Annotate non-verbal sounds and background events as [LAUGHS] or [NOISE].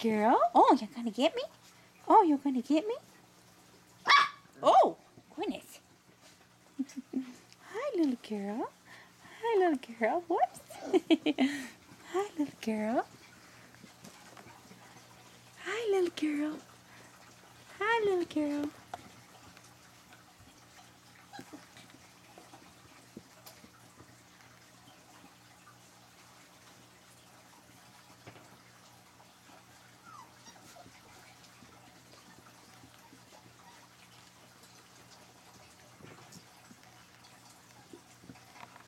girl. Oh, you're gonna get me? Oh, you're gonna get me? Ah! Oh, goodness. Hi, little girl. Hi, little girl. Whoops. [LAUGHS] Hi, little girl. Hi, little girl. Hi, little girl.